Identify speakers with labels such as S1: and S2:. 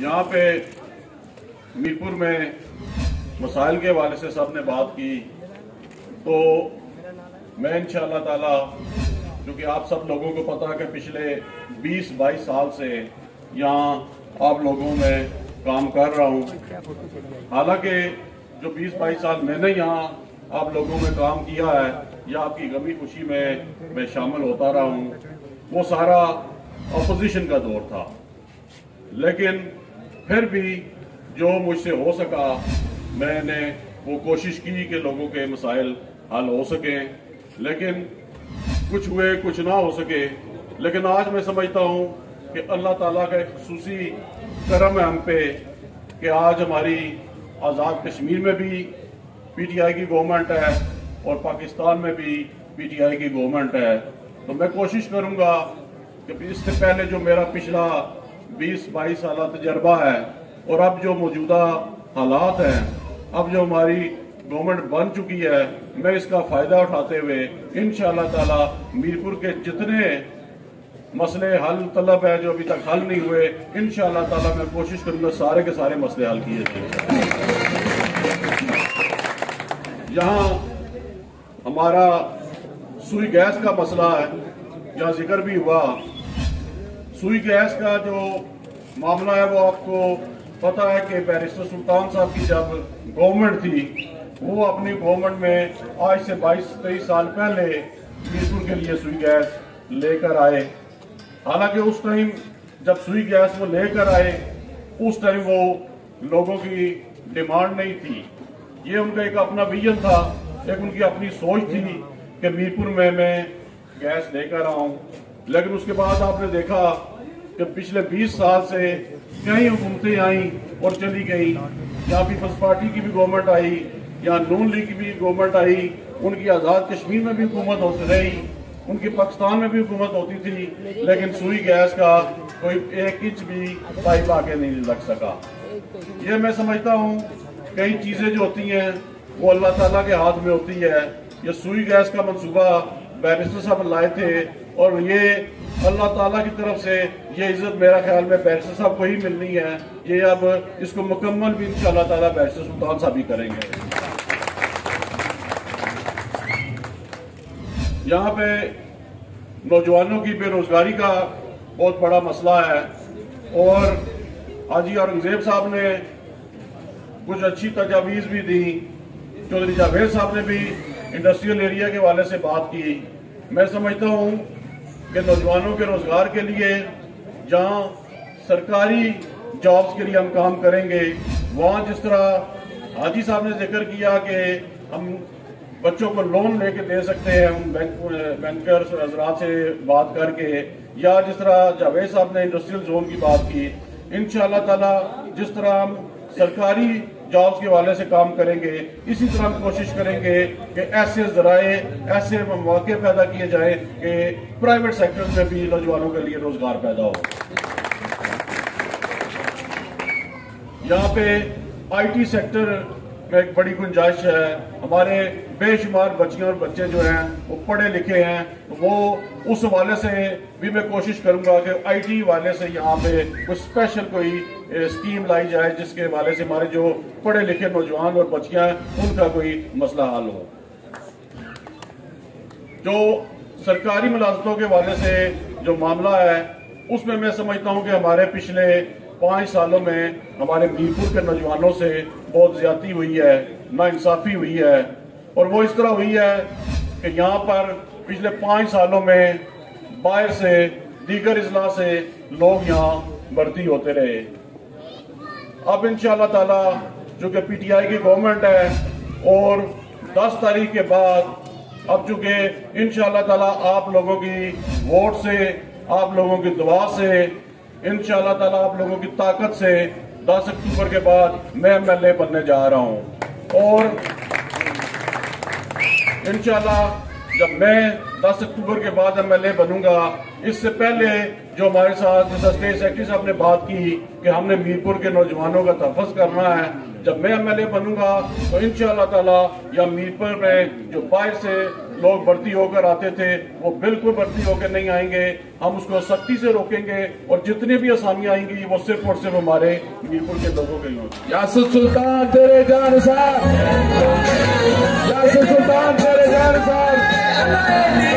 S1: यहाँ पे मीरपुर में मसाइल के हवाले से सबने बात की। तो मैं इन ताला क्योंकि आप सब लोगों को पता है कि पिछले 20-22 साल से यहाँ आप लोगों में काम कर रहा हूँ। हालाँकि जो 20-22 साल मैंने यहाँ आप लोगों में काम किया है या आपकी गमी खुशी में मैं शामिल होता रहा हूँ। वो सारा अपोजिशन का दौर था। लेकिन फिर भी जो मुझसे हो सका, मैंने वो कोशिश की कि लोगों के मसाइल हल हो सकें, लेकिन कुछ हुए, कुछ ना हो सके। लेकिन आज मैं समझता हूँ कि अल्लाह ताला का एक खसूसी करम है हम पे कि आज हमारी आज़ाद कश्मीर में भी पीटीआई की गवर्नमेंट है और पाकिस्तान में भी पीटीआई की गवर्नमेंट है। तो मैं कोशिश करूँगा कि इससे पहले जो मेरा पिछला 20-22 साल तजर्बा है और अब जो मौजूदा हालात हैं, अब जो हमारी गवर्नमेंट बन चुकी है, मैं इसका फ़ायदा उठाते हुए इन ताला मीरपुर के जितने मसले हल तलब है जो अभी तक हल नहीं हुए इन ताला मैं कोशिश करूँगा सारे के सारे मसले हल किए जाए। यहाँ हमारा सुई गैस का मसला है, जहाँ ज़िक्र भी हुआ सुई गैस का जो मामला है, वो आपको पता है कि बैरिस्टर सुल्तान साहब की जब गवर्नमेंट थी, वो अपनी गवर्नमेंट में आज से 22 तेईस साल पहले मीरपुर के लिए सुई गैस लेकर आए। हालाँकि उस टाइम जब सुई गैस वो लेकर आए, उस टाइम वो लोगों की डिमांड नहीं थी। ये उनका एक अपना विजन था, एक उनकी अपनी सोच थी कि मीरपुर में मैं गैस लेकर आऊँ। लेकिन उसके बाद आपने देखा कि पिछले 20 साल से कई हुकूमतें आई और चली गई यहाँ पीपल्स पार्टी की भी गवर्नमेंट आई यहाँ नून लीग की भी गवर्नमेंट आई, उनकी आज़ाद कश्मीर में भी हुकूमत होती रही, उनकी पाकिस्तान में भी हुकूमत होती थी, लेकिन सुई गैस का कोई एक इंच भी पाइप आके नहीं लग सका। ये मैं समझता हूँ, कई चीज़ें जो होती हैं, वो अल्लाह ताला के हाथ में होती है। ये सुई गैस का मंसूबा बैरिस्टर साहब लाए थे और ये अल्लाह ताला की तरफ़ से ये इज़्ज़त मेरा ख्याल में बैरिस्टर साहब को ही मिलनी है। ये अब इसको मुकम्मल भी इंशाल्लाह ताला बैरिस्टर सुल्तान साहब ही करेंगे। यहाँ पे नौजवानों की बेरोजगारी का बहुत बड़ा मसला है और हाजी औरंगज़ेब साहब ने कुछ अच्छी तजावीज़ भी दी। चौधरी जावेद साहब ने भी इंडस्ट्रियल एरिया के वाले से बात की। मैं समझता हूँ कि नौजवानों के रोज़गार के लिए जहाँ सरकारी जॉब्स के लिए हम काम करेंगे, वहाँ जिस तरह हाजी साहब ने ज़िक्र किया कि हम बच्चों को लोन लेके दे सकते हैं, हम बैंक बैंकर्स हजरात से बात करके, या जिस तरह जावेद साहब ने इंडस्ट्रियल जोन की बात की इन ताला जिस तरह हम सरकारी जॉब्स के हवाले से काम करेंगे, इसी तरह कोशिश करेंगे कि ऐसे जराए, ऐसे मौके पैदा किए जाए कि प्राइवेट सेक्टर में भी नौजवानों के लिए रोज़गार पैदा हो। यहाँ पे आईटी सेक्टर में एक बड़ी गुंजाइश है। हमारे बेशुमार बच्चियाँ और बच्चे जो हैं, वो पढ़े लिखे हैं। वो उस हवाले से भी मैं कोशिश करूँगा कि आईटी वाले से यहाँ पे कोई स्पेशल कोई स्कीम लाई जाए जिसके हवाले से हमारे जो पढ़े लिखे नौजवान और बच्चियाँ हैं, उनका कोई मसला हल हो। जो सरकारी मुलाजमतों के वाले से जो मामला है, उसमें मैं समझता हूँ कि हमारे पिछले पाँच सालों में हमारे मीरपुर के नौजवानों से बहुत ज़्यादा हुई है ना इंसाफी हुई है। और वो इस तरह हुई है कि यहाँ पर पिछले पाँच सालों में बाहर से, दीगर अजला से लोग यहाँ भर्ती होते रहे। अब इन ताला जो कि पीटीआई की गवर्नमेंट है और 10 तारीख के बाद अब चूँकि इन ताला आप लोगों की वोट से, आप लोगों की दुआ से इन ताला आप लोगों की ताकत से 10 अक्टूबर के बाद मैं एमएलए बनने जा रहा हूँ। और इंशाल्लाह जब मैं 10 अक्टूबर के बाद एमएलए बनूँगा, इससे पहले जो हमारे साथ स्टेट सेक्रेटरी साहब ने बात की कि हमने मीरपुर के नौजवानों का तहफ़ करना है, जब मैं एमएलए बनूँगा तो इन ताला या मीरपुर में जो बाहर से लोग भर्ती होकर आते थे, वो बिल्कुल भर्ती होकर नहीं आएँगे। हम उसको सख्ती से रोकेंगे और जितनी भी आसानियाँ आएँगी, वो सिर्फ़ और सिर्फ़ हमारे मीरपुर के लोगों के लिए। यासर
S2: सुल्तान, तेरे जान साहब। यासर सुल्तान, तेरे जान साहब।